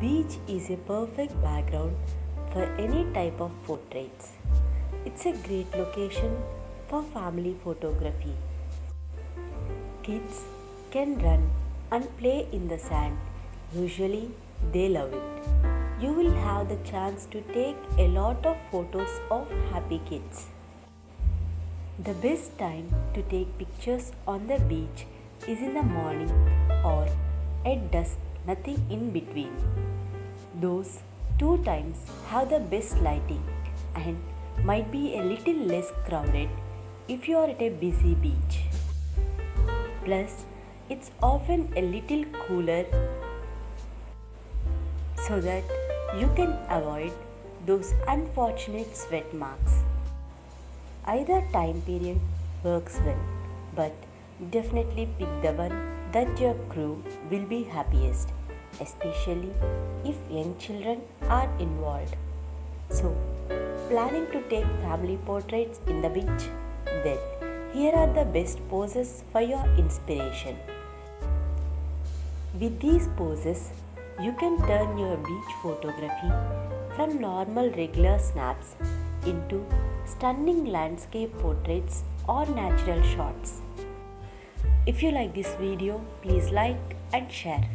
beach is a perfect background for any type of portraits. It's a great location for family photography. Kids can run and play in the sand. Usually, they love it. You will have the chance to take a lot of photos of happy kids. The best time to take pictures on the beach is in the morning or at dusk, nothing in between. Those two times have the best lighting and might be a little less crowded if you are at a busy beach. Plus, it's often a little cooler so that you can avoid those unfortunate sweat marks. Either time period works well, but definitely pick the one that your crew will be happiest, especially if young children are involved. So, planning to take family portraits in the beach? Well, here are the best poses for your inspiration. With these poses, you can turn your beach photography from normal regular snaps into stunning landscape portraits or natural shots. If you like this video, please like and share.